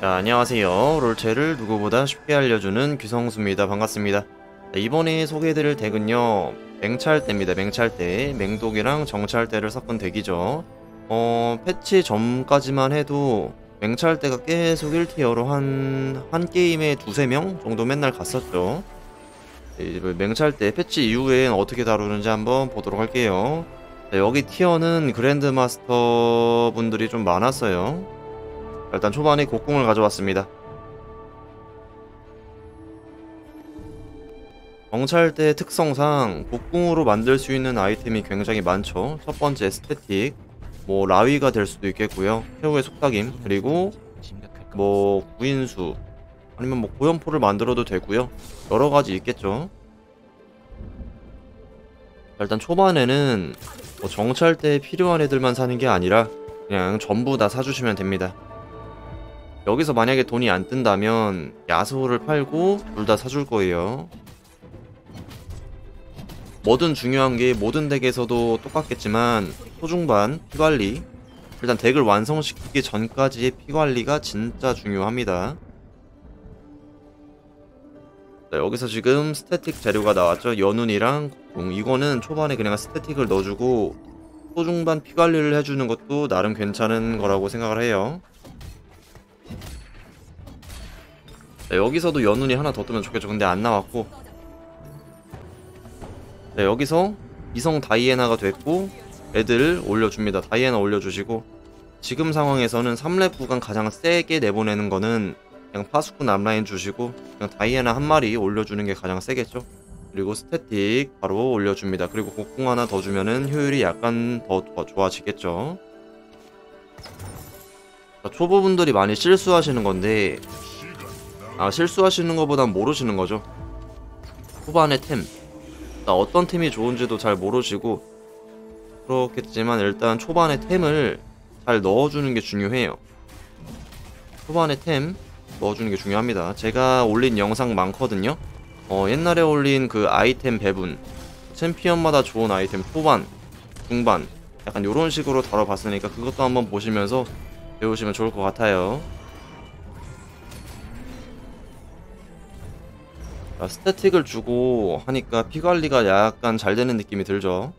자, 안녕하세요. 롤체를 누구보다 쉽게 알려주는 규성수입니다. 반갑습니다. 자, 이번에 소개해드릴 deck은요, 맹찰대입니다. 맹찰대. 맹독이랑 정찰대를 섞은 deck이죠. 어, 패치 전까지만 해도 맹찰대가 계속 1tier로 한, 한 게임에 두세 명 정도 맨날 갔었죠. 이제 맹찰대 패치 이후엔 어떻게 다루는지 한번 보도록 할게요. 자, 여기 tier는 grandmaster 분들이 좀 많았어요. 일단 초반에 곡궁을 가져왔습니다. 정찰대 특성상 곡궁으로 만들 수 있는 아이템이 굉장히 많죠. 첫 번째 스태틱, 뭐 라위가 될 수도 있겠고요. 최후의 속삭임, 그리고 뭐 구인수, 아니면 뭐 고연포를 만들어도 되고요. 여러 가지 있겠죠. 일단 초반에는 뭐 정찰대에 필요한 애들만 사는 게 아니라 그냥 전부 다 사주시면 됩니다. 여기서 만약에 돈이 안 뜬다면 야스오를 팔고 둘 다 사줄 거예요. 뭐든 중요한 게 모든 deck에서도 똑같겠지만 초중반, 피관리 일단 deck을 완성시키기 전까지의 피관리가 진짜 중요합니다. 자, 여기서 지금 스태틱 재료가 나왔죠. 여눈이랑 곡궁. 이거는 초반에 그냥 스태틱을 넣어주고 소중반 피관리를 해주는 것도 나름 괜찮은 거라고 생각을 해요. 자, 여기서도 연운이 하나 더 뜨면 좋겠죠. 근데 안 나왔고. 자, 여기서 이성 다이애나가 됐고 애들 올려줍니다. 다이애나 올려주시고 지금 상황에서는 3렙 구간 가장 세게 내보내는 거는 그냥 파수꾼 앞라인 주시고 그냥 다이애나 한 마리 올려주는 게 가장 세겠죠. 그리고 스태틱 바로 올려줍니다. 그리고 곡궁 하나 더 주면은 효율이 약간 더, 더 좋아지겠죠. 자, 초보분들이 많이 실수하시는 건데 아 실수하시는 것보단 모르시는 거죠. 후반의 템. 나 어떤 템이 좋은지도 잘 모르시고 그렇겠지만 일단 초반에 템을 잘 넣어주는 게 중요해요. 초반에 템 넣어주는 게 중요합니다. 제가 올린 영상 많거든요. 어, 옛날에 올린 그 아이템 배분 챔피언마다 좋은 아이템 초반, 중반 약간 요런 식으로 다뤄봤으니까 그것도 한번 보시면서 배우시면 좋을 것 같아요. 스태틱을 주고 하니까 피 관리가 약간 잘 되는 느낌이 들죠.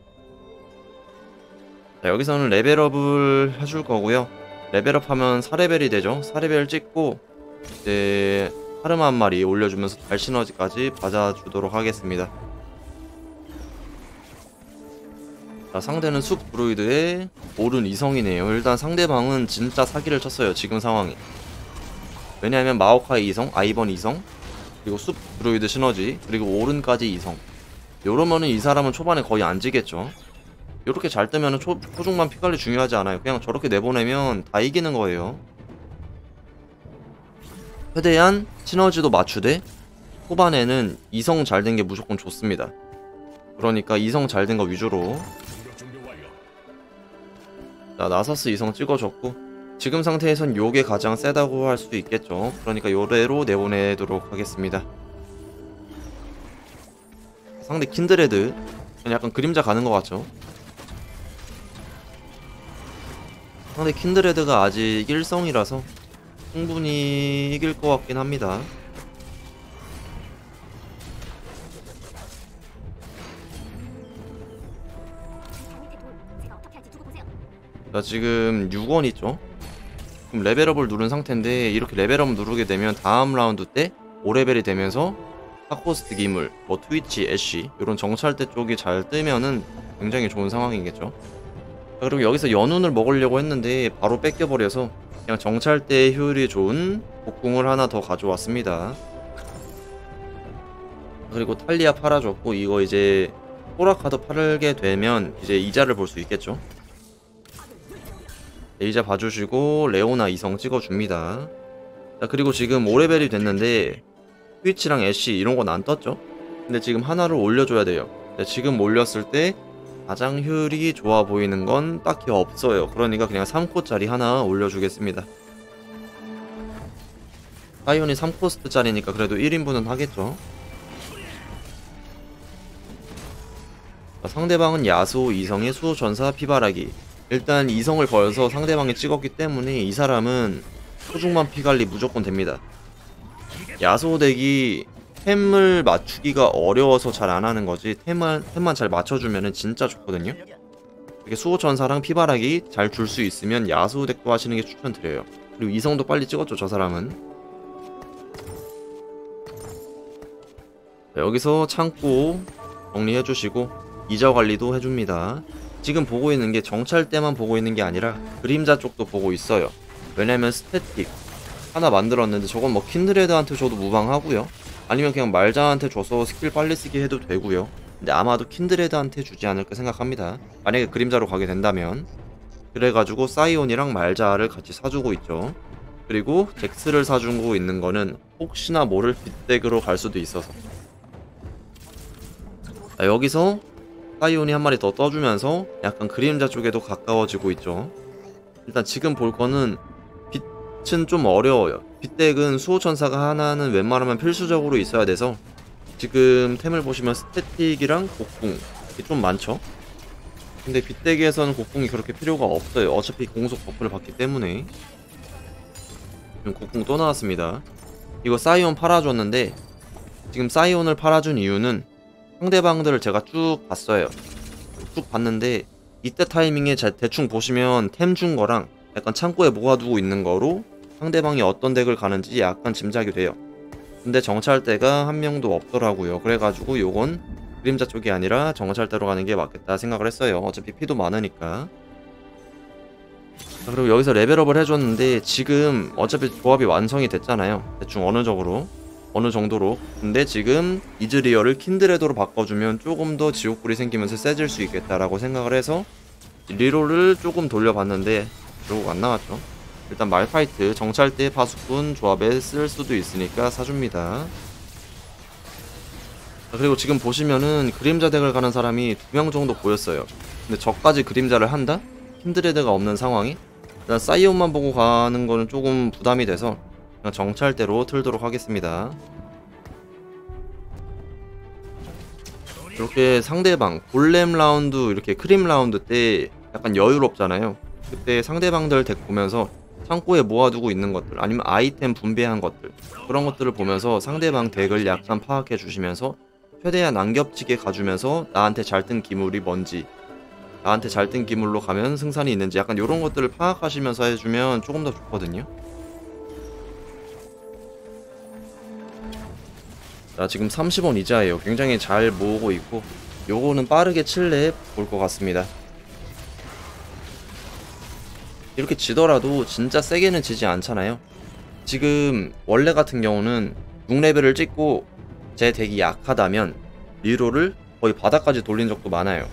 자, 여기서는 레벨업을 해줄 거고요. 레벨업 하면 4레벨이 되죠. 4레벨 찍고 이제 카르마 한 마리 올려주면서 달 시너지까지 받아주도록 하겠습니다. 자, 상대는 숲 드루이드의 오른 이성이네요. 일단 상대방은 진짜 사기를 쳤어요. 지금 상황이. 왜냐하면 마오카이 이성, 아이번 이성, 그리고 숲 드루이드 시너지, 그리고 오른까지 이성. 요러면은 이 사람은 초반에 거의 안 지겠죠. 요렇게 잘 뜨면은 초, 초중반 피관리 중요하지 않아요. 그냥 저렇게 내보내면 다 이기는 거예요. 최대한 시너지도 맞추되 후반에는 이성 잘 된 게 무조건 좋습니다. 그러니까 이성 잘 된 거 위주로 자 나사스 이성 찍어줬고 지금 상태에선 요게 가장 세다고 할 수 있겠죠. 그러니까 요래로 내보내도록 하겠습니다. 상대 킨드레드 약간 그림자 가는 것 같죠? 상대 킨드레드가 아직 1성이라서 충분히 이길 것 같긴 합니다. 자 지금 6원 있죠? 그럼 레벨업을 누른 상태인데 이렇게 레벨업 누르게 되면 다음 라운드 때 5레벨이 되면서 사코스트 기물, 뭐 트위치, 애쉬 이런 정찰대 쪽이 잘 뜨면은 굉장히 좋은 상황이겠죠. 그리고 여기서 여눈을 먹으려고 했는데 바로 뺏겨버려서 그냥 정찰대 효율이 좋은 곡궁을 하나 더 가져왔습니다. 그리고 탈리야 팔아줬고 이거 이제 소라카도 팔게 되면 이제 이자를 볼 수 있겠죠. 이자 봐주시고 레오나 이성 찍어줍니다. 자 그리고 지금 5레벨이 됐는데 트위치랑 애쉬 이런 건 안 떴죠? 근데 지금 하나를 올려줘야 돼요. 지금 올렸을 때 가장 효율이 좋아 보이는 건 딱히 없어요. 그러니까 그냥 3코짜리 하나 올려주겠습니다. 사이온이 3코스트짜리니까 그래도 1인분은 하겠죠. 상대방은 야수, 이성의 수호, 전사, 피바라기 일단 이성을 걸어서 상대방이 찍었기 때문에 이 사람은 소중만 피관리 무조건 됩니다. 야소 덱이 템을 맞추기가 어려워서 잘 안 하는 거지 템만, 템만 잘 맞춰주면 진짜 좋거든요. 이렇게 수호천사랑 피바라기 잘 줄 수 있으면 야수 덱도 하시는 게 추천드려요. 그리고 이성도 빨리 찍었죠 저 사람은. 자, 여기서 창고 정리해주시고 이자 관리도 해줍니다. 지금 보고 있는 게 정찰대만 보고 있는 게 아니라 그림자 쪽도 보고 있어요. 왜냐면 스태틱 하나 만들었는데 저건 뭐 킨드레드한테 줘도 무방하고요. 아니면 그냥 말자한테 줘서 스킬 빨리 쓰게 해도 되고요. 근데 아마도 킨드레드한테 주지 않을까 생각합니다. 만약에 그림자로 가게 된다면. 그래가지고 사이온이랑 말자를 같이 사주고 있죠. 그리고 잭스를 사주고 있는 거는 혹시나 모를 빛덱으로 갈 수도 있어서. 자, 여기서 사이온이 한 마리 더 떠주면서 약간 그림자 쪽에도 가까워지고 있죠. 일단 지금 볼 거는 빛은 좀 어려워요. 빛덱은 수호천사가 하나는 웬만하면 필수적으로 있어야 돼서 지금 템을 보시면 스태틱이랑 곡궁 좀 많죠? 근데 빛덱에서는 곡궁이 그렇게 필요가 없어요. 어차피 공속 buff를 받기 때문에 지금 곡궁 또 나왔습니다. 이거 사이온 팔아줬는데 지금 사이온을 팔아준 이유는 상대방들을 제가 쭉 봤어요. 쭉 봤는데 이때 타이밍에 자- 대충 보시면 템 준 거랑 약간 창고에 모아두고 있는 거로 상대방이 어떤 덱을 가는지 약간 짐작이 돼요. 근데 정찰대가 한 명도 없더라고요. 그래가지고 요건 그림자 쪽이 아니라 정찰대로 가는 게 맞겠다 생각을 했어요. 어차피 피도 많으니까. 자, 그리고 여기서 레벨업을 해줬는데 지금 어차피 조합이 완성이 됐잖아요. 대충 어느 정도로 어느 정도로. 근데 지금 이즈리얼을 킨드레더로 바꿔주면 조금 더 지옥불이 생기면서 세질 수 있겠다라고 생각을 해서 리롤을 조금 돌려봤는데 결국 안 나왔죠. 일단 말파이트 정찰대 파수꾼 조합에 쓸 수도 있으니까 사줍니다. 자, 그리고 지금 보시면은 그림자 덱을 가는 사람이 두 명 정도 보였어요. 근데 저까지 그림자를 한다? 킨드레드가 없는 상황에? 일단 사이온만 보고 가는 거는 조금 부담이 돼서 정찰대로 틀도록 하겠습니다. 이렇게 상대방 골렘 라운드 이렇게 creep 라운드 때 약간 여유롭잖아요. 그때 상대방들 덱 보면서 창고에 모아두고 있는 것들 아니면 아이템 분배한 것들 그런 것들을 보면서 상대방 덱을 약간 파악해 주시면서 최대한 안 겹치게 가주면서 나한테 잘 뜬 기물이 뭔지 나한테 잘 뜬 기물로 가면 승산이 있는지 약간 이런 것들을 파악하시면서 해주면 조금 더 좋거든요. 자 지금 30원 이자예요. 굉장히 잘 모으고 있고 요거는 빠르게 칠레 볼 것 같습니다. 이렇게 지더라도 진짜 세게는 지지 않잖아요. 지금 원래 같은 경우는 6레벨을 찍고 제 덱이 약하다면 리로를 거의 바닥까지 돌린 적도 많아요.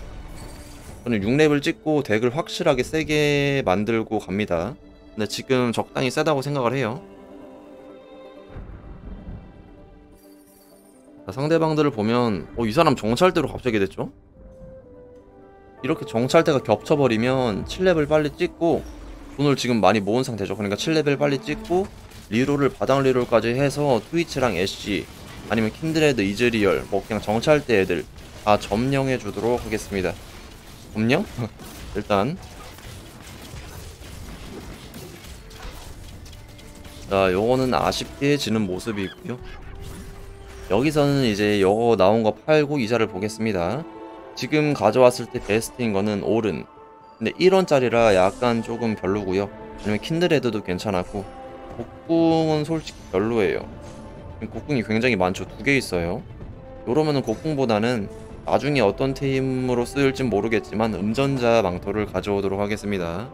저는 6레벨 찍고 덱을 확실하게 세게 만들고 갑니다. 근데 지금 적당히 세다고 생각을 해요. 상대방들을 보면 어, 이 사람 정찰대로 갑자기 됐죠? 이렇게 정찰대가 겹쳐버리면 7레벨 빨리 찍고 돈을 지금 많이 모은 상태죠. 그러니까 7레벨 빨리 찍고 reroll을 바닥 reroll까지 해서 트위치랑 애쉬 아니면 킨드레드 이즈리얼 뭐 그냥 정찰대 애들 다 점령해 주도록 하겠습니다. 점령? 일단 자 요거는 아쉽게 지는 모습이고요. 여기서는 이제 요거 나온 거 팔고 이자를 보겠습니다. 지금 가져왔을 때 베스트인 거는 오른. 근데 1원짜리라 약간 조금 별로고요. 아니면 킨드레드도 괜찮았고 곡궁은 솔직히 별로예요. 곡궁이 굉장히 많죠. 두 개 있어요. 요러면은 곡궁보다는 나중에 어떤 팀으로 쓰일진 모르겠지만 음전자 망토를 가져오도록 하겠습니다.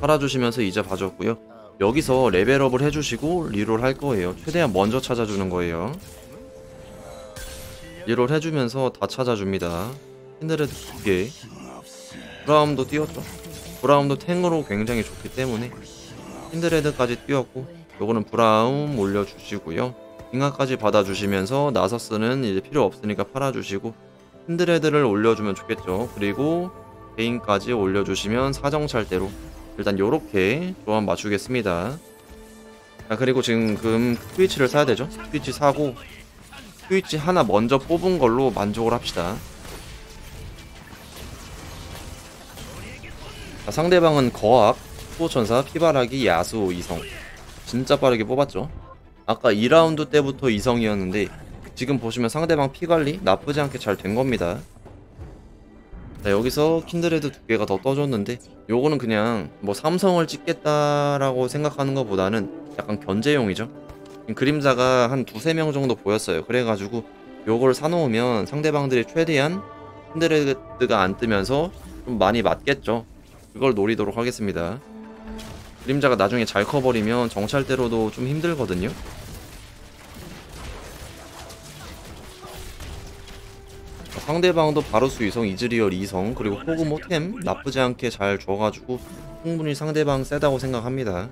팔아주시면서 이자 봐줬고요 여기서 레벨업을 해주시고 리롤 할 거예요. 최대한 먼저 찾아주는 거예요. reroll 해주면서 다 찾아줍니다. 킨드레드 두개. 브라움도 띄웠죠? 브라움도 탱으로 굉장히 좋기 때문에 킨드레드까지 띄웠고 요거는 브라움 올려주시고요. 빙하까지 받아주시면서 나서스는 이제 필요 없으니까 팔아주시고 킨드레드를 올려주면 좋겠죠? 그리고 베인까지 올려주시면 사정찰대로 일단 요렇게 조합 맞추겠습니다. 자 그리고 지금 금 트위치를 사야 되죠? 트위치 사고 트위치 하나 먼저 뽑은 걸로 만족을 합시다. 자, 상대방은 거악 수호천사, 피바라기, 야수, 이성. 진짜 빠르게 뽑았죠? 아까 2라운드 때부터 이성이었는데 지금 보시면 상대방 피관리 나쁘지 않게 잘 된 겁니다 자 여기서 킨드레드 두 개가 더 떠줬는데 요거는 그냥 뭐 삼성을 찍겠다라고 생각하는 것보다는 약간 견제용이죠. 그림자가 한 두세 명 정도 보였어요. 그래가지고 요걸 사놓으면 상대방들이 최대한 킨드레드가 안 뜨면서 좀 많이 맞겠죠. 그걸 노리도록 하겠습니다. 그림자가 나중에 잘 커버리면 정찰대로도 좀 힘들거든요 상대방도 바루스 이성, 이즈리얼 이성, 그리고 호그모 템 나쁘지 않게 잘 줘가지고 충분히 상대방 세다고 생각합니다.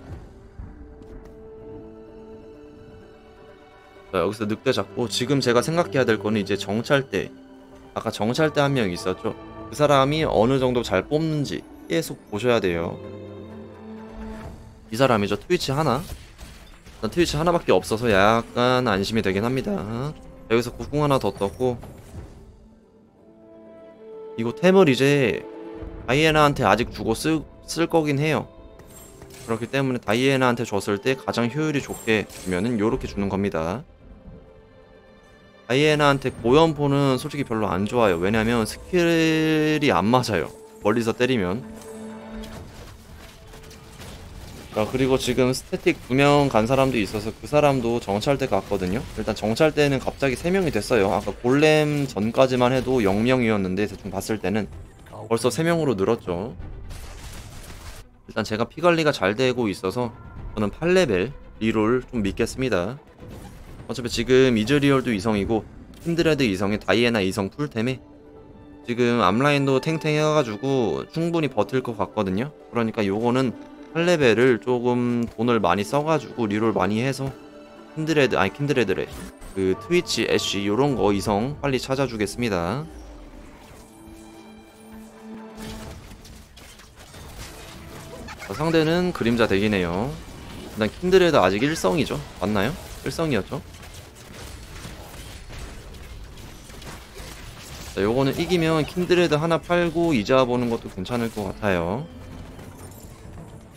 자 여기서 늑대 잡고 지금 제가 생각해야 될 거는 이제 정찰대 아까 정찰대 한 명 있었죠? 그 사람이 어느 정도 잘 뽑는지 계속 보셔야 돼요. 이 사람이죠 트위치 하나? 트위치 하나밖에 없어서 약간 안심이 되긴 합니다. 여기서 곡궁 하나 더 떴고 이거 템을 이제 다이애나한테 아직 주고 쓰, 쓸 거긴 해요. 그렇기 때문에 다이애나한테 줬을 때 가장 효율이 좋게 주면은 요렇게 주는 겁니다. 다이애나한테 고연포는 솔직히 별로 안 좋아요. 왜냐면 스킬이 안 맞아요. 멀리서 때리면 자 그리고 지금 스태틱 두 명 간 사람도 있어서 그 사람도 정찰대 갔거든요. 일단 정찰대는 갑자기 3명이 됐어요. 아까 골렘 전까지만 해도 0명이었는데 대충 봤을 때는 벌써 3명으로 늘었죠. 일단 제가 피관리가 잘 되고 있어서 저는 8레벨 reroll 좀 믿겠습니다. 어차피 지금 이즈리얼도 이성이고 킨드레드 이성에 다이애나 이성 풀템에 지금 앞라인도 탱탱해가지고 충분히 버틸 것 같거든요. 그러니까 요거는 8레벨을 조금 돈을 많이 써가지고 reroll 많이 해서 킨드레드 아니 킨드레드래. 그 트위치 애쉬 요런 거 이성 빨리 찾아주겠습니다. 자, 상대는 그림자 덱이네요. 일단 킨드레드 아직 1성이죠? 맞나요? 1성이었죠? 자 요거는 이기면 킨드레드 하나 팔고 이자 보는 것도 괜찮을 것 같아요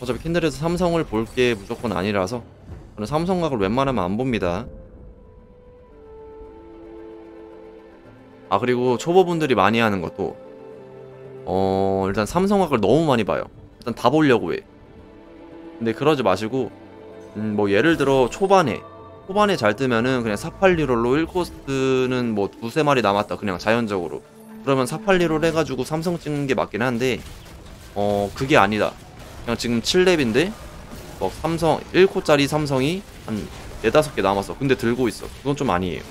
어차피 킨드레드 삼성을 볼 게 무조건 아니라서 저는 삼성각을 웬만하면 안 봅니다. 아 그리고 초보분들이 많이 하는 것도 어 일단 삼성각을 너무 많이 봐요. 일단 다 보려고 해. 근데 그러지 마시고 음, 뭐 예를 들어 초반에 초반에 잘 뜨면은 그냥 482롤로 1코스트는 뭐 두세 마리 남았다 그냥 자연적으로. 그러면 482롤 해가지고 삼성 찍는 게 맞긴 한데 어 그게 아니다 그냥 지금 7렙인데 막 삼성 1코짜리 삼성이 한 4, 5개 남았어. 근데 들고 있어. 그건 좀 아니에요.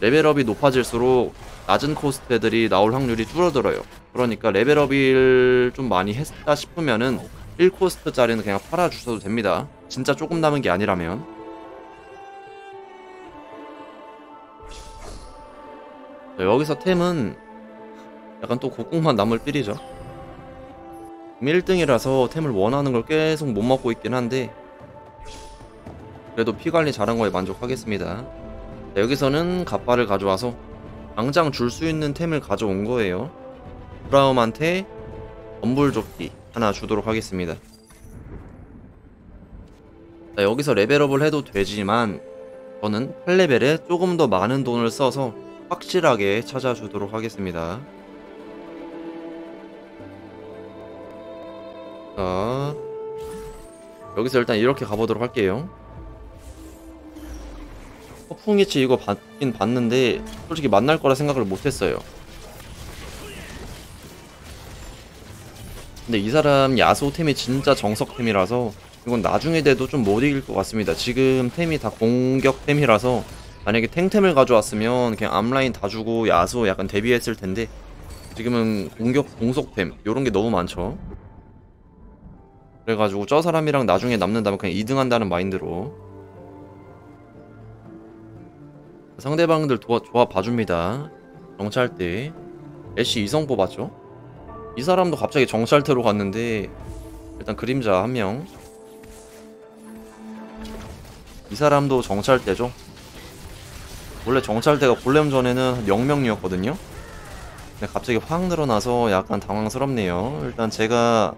레벨업이 높아질수록 낮은 코스트 애들이 나올 확률이 줄어들어요. 그러니까 레벨업을 좀 많이 했다 싶으면은 1코스트짜리는 그냥 팔아주셔도 됩니다. 진짜 조금 남은 게 아니라면. 여기서 템은 약간 또 곡궁만 남을 feel이죠 1등이라서 템을 원하는 걸 계속 못 먹고 있긴 한데 그래도 피관리 잘한 거에 만족하겠습니다. 자, 여기서는 갑바를 가져와서 당장 줄 수 있는 템을 가져온 거예요. 브라움한테 엄불조끼 하나 주도록 하겠습니다. 자, 여기서 레벨업을 해도 되지만 저는 8레벨에 조금 더 많은 돈을 써서 확실하게 찾아주도록 하겠습니다 자 여기서 일단 이렇게 가보도록 할게요. 허풍이치 이거 받긴 봤는데 솔직히 만날 거라 생각을 못했어요. 근데 이 사람 야소 템이 진짜 정석 템이라서 이건 나중에 돼도 좀 못 이길 것 같습니다. 지금 템이 다 공격 템이라서 만약에 탱템을 가져왔으면 그냥 앞라인 다 주고 야소 약간 대비했을 텐데 지금은 공격 공속템 요런 게 너무 많죠 그래가지고 저 사람이랑 나중에 남는다면 그냥 2등 한다는 마인드로 상대방들 도와, 조합 봐줍니다. 정찰대 애쉬 이성 뽑았죠? 이 사람도 갑자기 정찰대로 갔는데 일단 그림자 한명. 이 사람도 정찰대죠? 원래 정찰대가 골렘 전에는 0명이었거든요? 근데 갑자기 확 늘어나서 약간 당황스럽네요. 일단 제가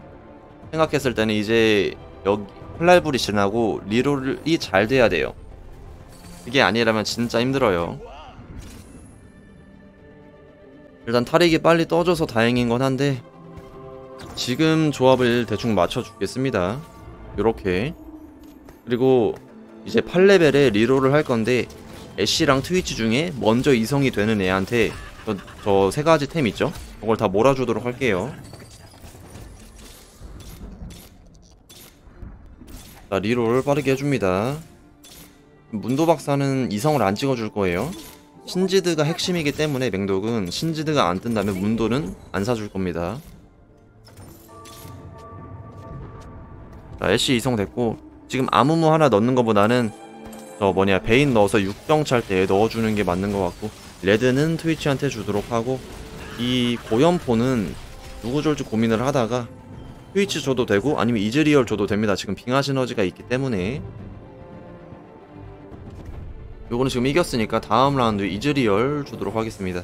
생각했을 때는 이제 여기 플랄불이 지나고 리롤이 잘 돼야 돼요. 그게 아니라면 진짜 힘들어요. 일단 탈익이 빨리 떠져서 다행인 건 한데 지금 조합을 대충 맞춰주겠습니다. 요렇게 그리고 이제 8레벨에 리롤을 할 건데 애쉬랑 트위치 중에 먼저 이성이 되는 애한테 저 세 가지 템 있죠? 그걸 다 몰아주도록 할게요. 자, 리롤 빠르게 해줍니다. 문도 박사는 이성을 안 찍어줄 거예요. 신지드가 핵심이기 때문에 맹독은 신지드가 안 뜬다면 문도는 안 사줄 겁니다. 자, 애쉬 이성 됐고 지금 아무무 하나 넣는 것보다는 저 뭐냐 베인 넣어서 육정찰대 넣어주는 게 맞는 것 같고 레드는 트위치한테 주도록 하고 이 고연포는 누구 줄지 고민을 하다가 트위치 줘도 되고 아니면 이즈리얼 줘도 됩니다. 지금 빙하 시너지가 있기 때문에 요거는 지금 이겼으니까 다음 라운드 이즈리얼 주도록 하겠습니다.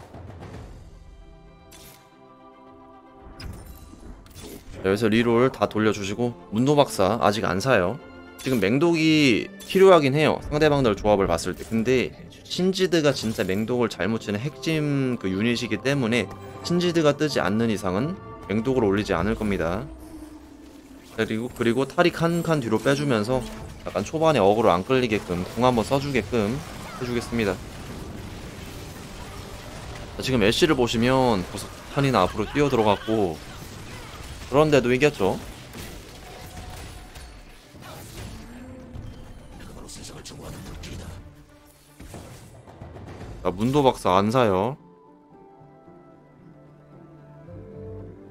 자, 여기서 reroll 다 돌려주시고 문도박사 아직 안 사요. 지금 맹독이 필요하긴 해요. 상대방들 조합을 봤을 때. 근데 신지드가 진짜 맹독을 잘 묻히는 핵심 그 유닛이기 때문에 신지드가 뜨지 않는 이상은 맹독을 올리지 않을 겁니다. 그리고 그리고 타릭 한 칸 뒤로 빼주면서 약간 초반에 어그로 안 끌리게끔 궁 한번 써주게끔 해주겠습니다. 자, 지금 애쉬를 보시면 벌써 탄이나 앞으로 뛰어 들어갔고 그런데도 이겼죠. 자, 문도 박사 안 사요.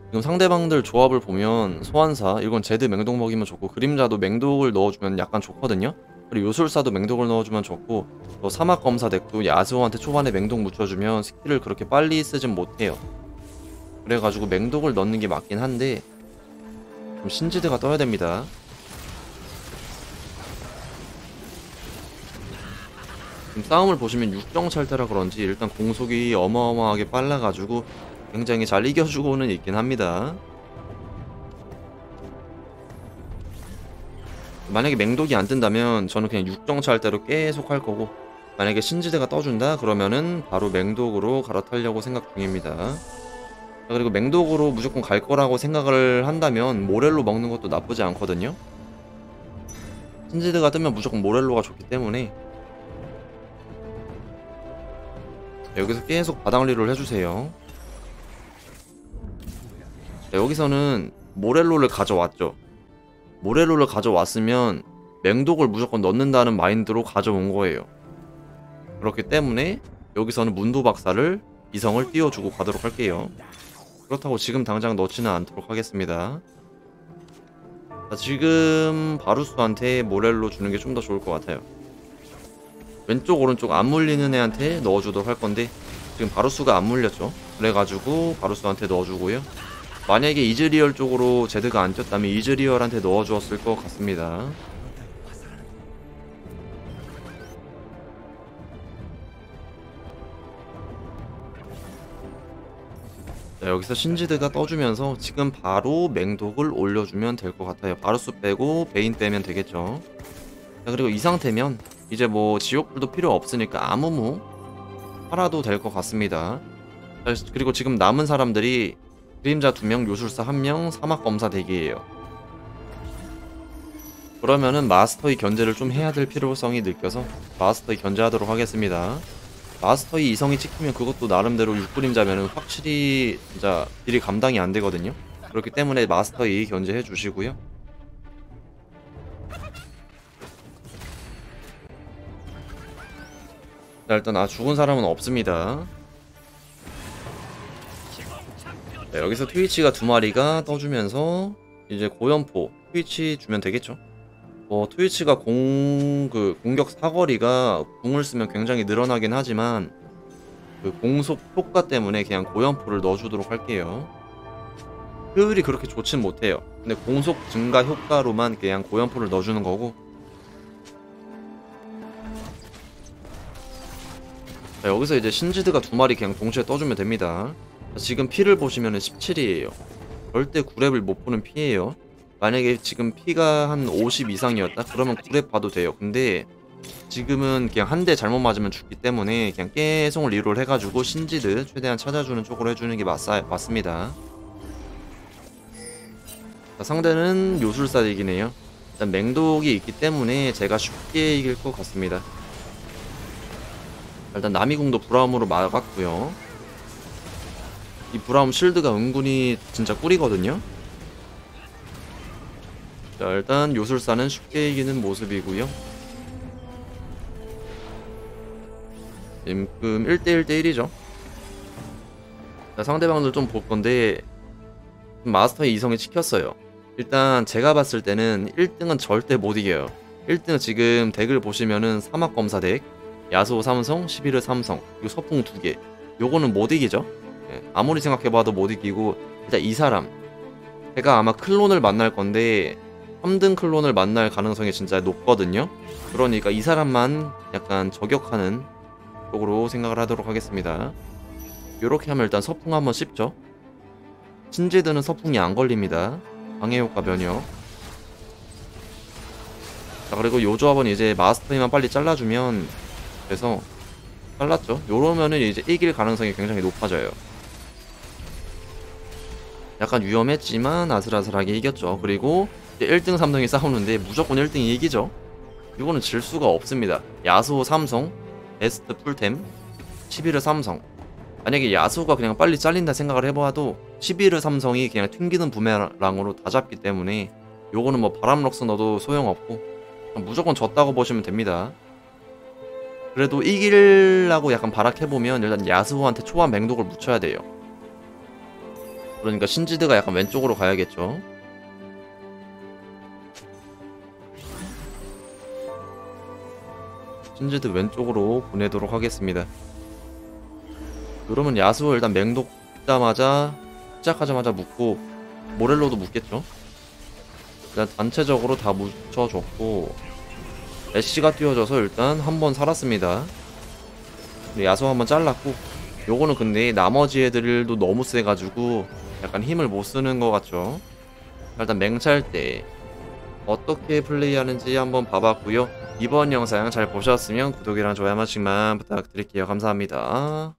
지금 상대방들 조합을 보면 소환사 이건 제드 맹독 먹이면 좋고 그림자도 맹독을 넣어주면 약간 좋거든요. 그리고 요술사도 맹독을 넣어주면 좋고 또 사막 검사 덱도 야스오한테 초반에 맹독 묻혀주면 스킬을 그렇게 빨리 쓰진 못해요. 그래가지고 맹독을 넣는 게 맞긴 한데 좀 신지드가 떠야 됩니다. 지금 싸움을 보시면 육정찰대라 그런지 일단 공속이 어마어마하게 빨라가지고 굉장히 잘 이겨주고는 있긴 합니다. 만약에 맹독이 안 뜬다면 저는 그냥 육정찰때로 계속 할 거고 만약에 신지대가 떠준다 그러면은 바로 맹독으로 갈아타려고 생각 중입니다. 자, 그리고 맹독으로 무조건 갈 거라고 생각을 한다면 모렐로 먹는 것도 나쁘지 않거든요. 신지드가 뜨면 무조건 모렐로가 좋기 때문에 여기서 계속 바닥리를 해주세요. 자, 여기서는 모렐로를 가져왔죠. 모렐로를 가져왔으면 맹독을 무조건 넣는다는 마인드로 가져온 거예요. 그렇기 때문에 여기서는 문도 박사를 이성을 띄워주고 가도록 할게요. 그렇다고 지금 당장 넣지는 않도록 하겠습니다. 자, 지금 바루스한테 모렐로 주는 게 좀 더 좋을 것 같아요. 왼쪽 오른쪽 안 물리는 애한테 넣어주도록 할 건데 지금 바루스가 안 물렸죠. 그래가지고 바루스한테 넣어주고요. 만약에 이즈리얼 쪽으로 제드가 안 뛰었다면 이즈리얼한테 넣어주었을 것 같습니다. 자, 여기서 신지드가 떠주면서 지금 바로 맹독을 올려주면 될 것 같아요. 바루스 빼고 베인 빼면 되겠죠. 자, 그리고 이 상태면 이제 뭐 지옥불도 필요 없으니까 아무무 팔아도 될 것 같습니다. 자, 그리고 지금 남은 사람들이 그림자 2명, 요술사 1명, 사막검사 대기예요. 그러면은 마스터의 견제를 좀 해야 될 필요성이 느껴서 마스터의 견제하도록 하겠습니다. 마스터의 이성이 찍히면 그것도 나름대로 육그림자면은 확실히 진짜 딜이 감당이 안 되거든요. 그렇기 때문에 마스터의 견제해 주시고요. 자, 일단 아 죽은 사람은 없습니다. 자, 여기서 트위치가 두 마리가 떠주면서 이제 고연포 트위치 주면 되겠죠. 뭐 트위치가 공 그 공격 사거리가 궁을 쓰면 굉장히 늘어나긴 하지만 그 공속 효과 때문에 그냥 고연포를 넣어주도록 할게요. 효율이 그렇게 좋진 못해요. 근데 공속 증가 효과로만 그냥 고연포를 넣어주는 거고 자, 여기서 이제 신지드가 두 마리 그냥 동시에 떠주면 됩니다. 자, 지금 피를 보시면은 17이에요. 절대 9렙을 못 보는 피예요. 만약에 지금 피가 한 50 이상이었다? 그러면 9렙 봐도 돼요. 근데 지금은 그냥 한 대 잘못 맞으면 죽기 때문에 그냥 계속 리롤 해가지고 신지드 최대한 찾아주는 쪽으로 해주는 게 맞, 맞습니다. 자, 상대는 요술사덱이네요. 일단 맹독이 있기 때문에 제가 쉽게 이길 것 같습니다. 일단 나미궁도 브라움으로 막았고요. 이 브라움 실드가 은근히 진짜 꿀이거든요. 자 일단 요술사는 쉽게 이기는 모습이고요. 지금 1대1대1이죠. 자 상대방들 좀 볼 건데 마스터의 이성이 찍혔어요. 일단 제가 봤을 때는 1등은 절대 못 이겨요. 1등은 지금 덱을 보시면은 사막 검사 덱, 야수 삼성, 11을 삼성, 그리고 서풍 두 개. 요거는 못 이기죠. 예, 아무리 생각해봐도 못 이기고 일단 이 사람 제가 아마 클론을 만날 건데 3등 클론을 만날 가능성이 진짜 높거든요. 그러니까 이 사람만 약간 저격하는 쪽으로 생각을 하도록 하겠습니다. 요렇게 하면 일단 서풍 한번 씹죠. 신지드는 서풍이 안 걸립니다. 방해효과 면역. 자 그리고 요 조합은 이제 마스터이만 빨리 잘라주면 돼서 잘랐죠. 요러면은 이제 이길 가능성이 굉장히 높아져요. 약간 위험했지만 아슬아슬하게 이겼죠. 그리고 1등, 3등이 싸우는데 무조건 1등이 이기죠. 이거는 질 수가 없습니다. 야수 삼성, 베스트 풀템, 11을 삼성. 만약에 야수가 그냥 빨리 잘린다 생각을 해봐도 11을 삼성이 그냥 튕기는 부메랑으로 다 잡기 때문에 요거는 뭐 바람 럭스 넣어도 소용없고 무조건 졌다고 보시면 됩니다. 그래도 이기려고 약간 발악해보면 일단 야수한테 초반 맹독을 묻혀야 돼요. 그러니까 신지드가 약간 왼쪽으로 가야겠죠. 신지드 왼쪽으로 보내도록 하겠습니다. 그러면 야수 일단 맹독 듣자마자 시작하자마자 묻고 모렐로도 묻겠죠. 일단 단체적으로 다 묻혀줬고 애쉬가 뛰어져서 일단 한 번 살았습니다. 야수 한 번 잘랐고 요거는 근데 나머지 애들도 너무 세가지고 약간 힘을 못 쓰는 것 같죠. 일단 맹찰 때 어떻게 플레이하는지 한번 봐봤고요. 이번 영상 잘 보셨으면 구독이랑 좋아요 한 번씩만 부탁드릴게요. 감사합니다.